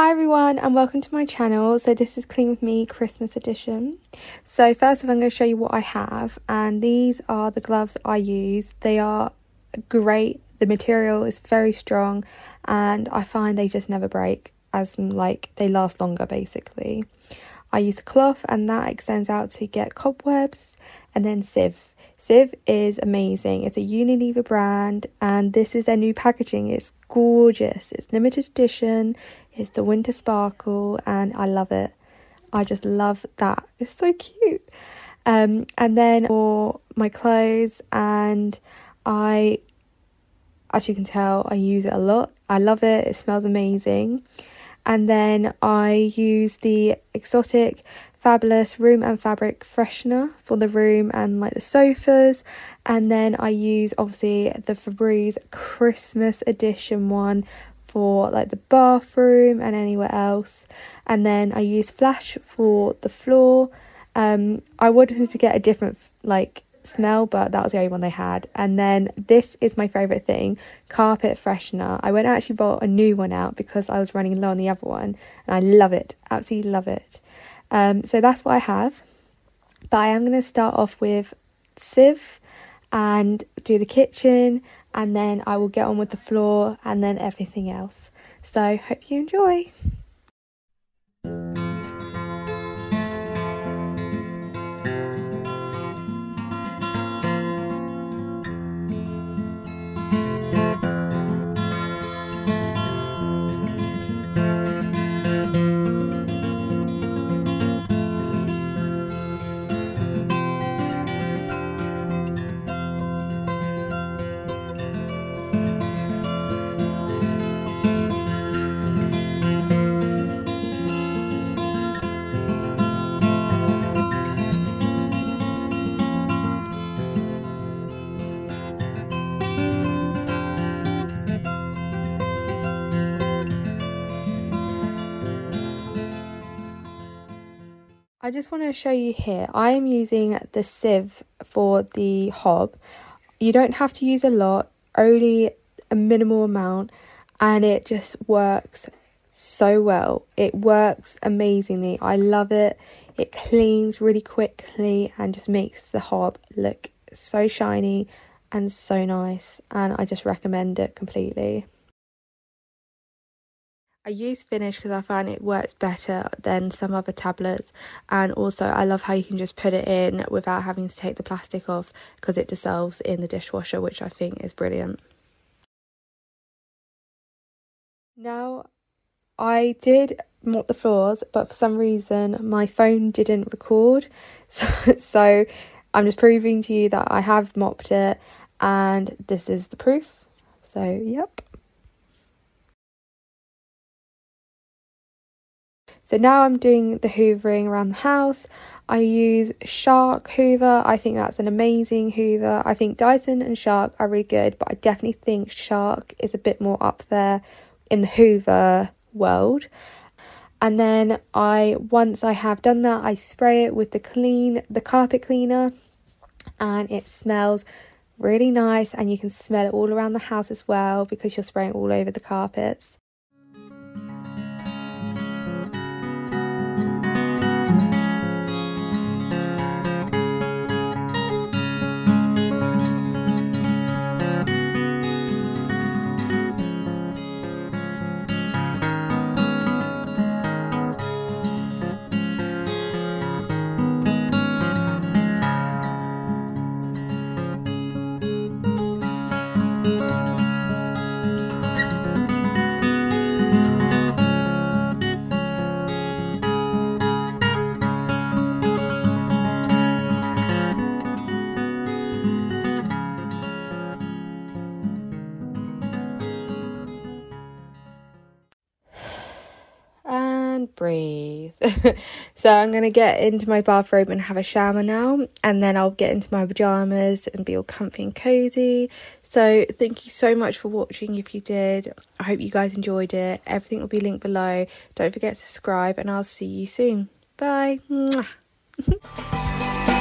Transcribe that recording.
Hi everyone and welcome to my channel. So this is Clean With Me Christmas edition. So first of all I'm going to show you what I have and these are the gloves I use. They are great. The material is very strong and I find they just never break as like they last longer basically. I use a cloth and that extends out to get cobwebs and then Cif. Cif is amazing. It's a Unilever brand and this is their new packaging. It's gorgeous. It's limited edition. It's the winter sparkle and I love it. I just love that. It's so cute. Um, and then for my clothes and I as you can tell I use it a lot. I love it. It smells amazing and then I use the exotic fabulous room and fabric freshener for the room and like the sofas. And then I use obviously the Febreze Christmas edition one for like the bathroom and anywhere else. And then I use flash for the floor. Um I wanted to get a different like smell, but that was the only one they had. And then this is my favourite thing carpet freshener. I went and actually bought a new one out because I was running low on the other one, and I love it, absolutely love it. Um, so that's what I have. But I am going to start off with Cif and do the kitchen, and then I will get on with the floor and then everything else. So, hope you enjoy. I just want to show you here, I am using the Cif for the hob. You don't have to use a lot, only a minimal amount, and it just works so well. It works amazingly. I love it. It cleans really quickly and just makes the hob look so shiny and so nice. And I just recommend it completely. I use Finish because I find it works better than some other tablets. And also I love how you can just put it in without having to take the plastic off because it dissolves in the dishwasher which I think is brilliant. Now I did mop the floors but for some reason my phone didn't record. So, so I'm just proving to you that I have mopped it and this is the proof. So yep So now I'm doing the hoovering around the house. I use Shark Hoover. I think that's an amazing Hoover. I think Dyson and Shark are really good, but I definitely think Shark is a bit more up there in the Hoover world. And then I once I have done that, I spray it with the clean the carpet cleaner and it smells really nice and you can smell it all around the house as well because you're spraying all over the carpets. Breathe. so I'm going to get into my bathrobe and have a shower now, and then I'll get into my pajamas and be all comfy and cozy. So thank you so much for watching if you did. I hope you guys enjoyed it. Everything will be linked below. Don't forget to subscribe, and I'll see you soon. Bye.